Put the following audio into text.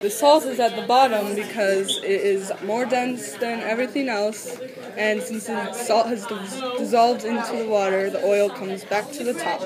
The salt is at the bottom because it is more dense than everything else, and since the salt has dissolved into the water, the oil comes back to the top.